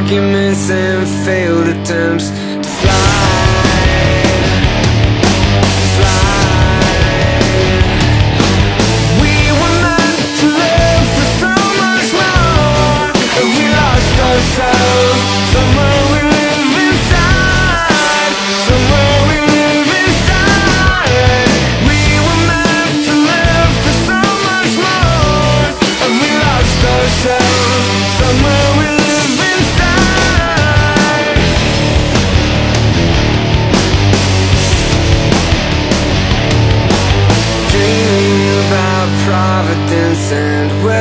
arguments and failed attempts.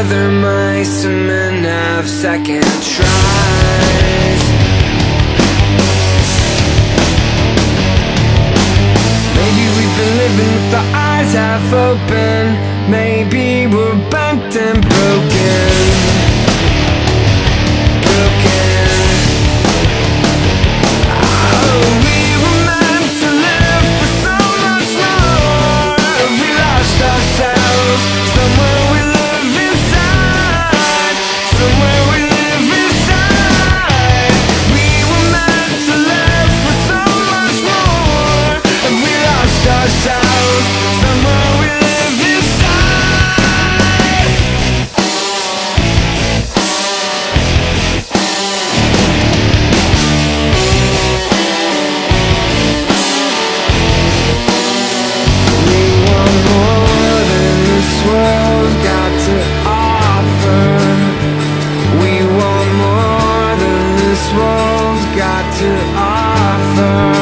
Mice and men have second tries. Maybe we've been living with our eyes half open. Maybe we're bent and broken. We want more than the